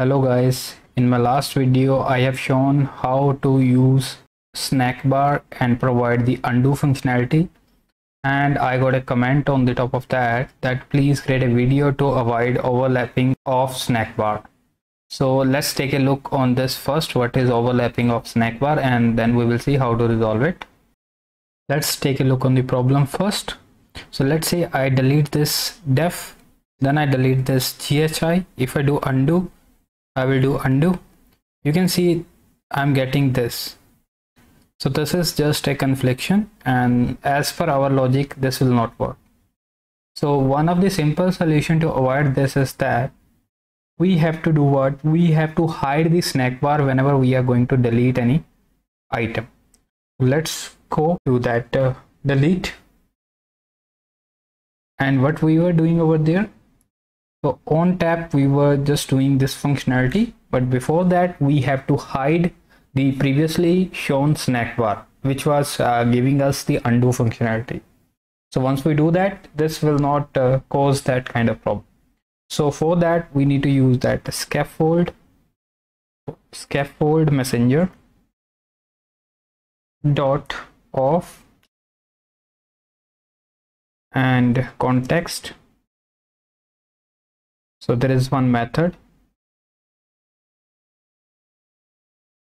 Hello guys, in my last video I have shown how to use snack bar and provide the undo functionality and I got a comment on the top of that that please create a video to avoid overlapping of snack bar. So let's take a look on this first what is overlapping of snack bar and then we will see how to resolve it. Let's take a look on the problem first. So let's say I delete this def then I delete this GHI. If I do undo I will do undo. You can see I'm getting this. So this is just a confliction and as per our logic this will not work. So one of the simple solution to avoid this is that we have to do what? We have to hide the snack bar whenever we are going to delete any item. Let's go to that uh, delete. And what we were doing over there so on tap we were just doing this functionality. But before that we have to hide the previously shown snack bar which was uh, giving us the undo functionality. So once we do that this will not uh, cause that kind of problem. So for that we need to use that scaffold scaffold messenger dot off and context so there is one method.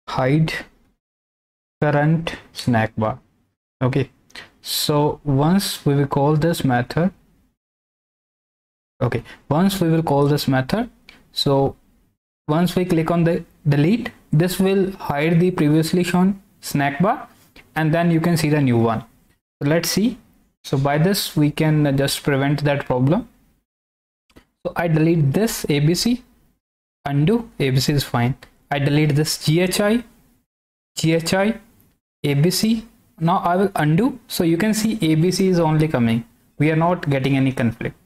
Hide current snack bar. Okay. So once we will call this method okay. Once we will call this method so once we click on the delete this will hide the previously shown snack bar and then you can see the new one. So let's see. So by this we can just prevent that problem so i delete this abc undo abc is fine. I delete this ghi ghi abc now i will undo. So you can see abc is only coming. We are not getting any conflict.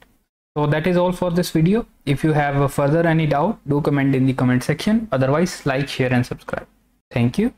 So that is all for this video. If you have further any doubt do comment in the comment section. Otherwise like share and subscribe. Thank you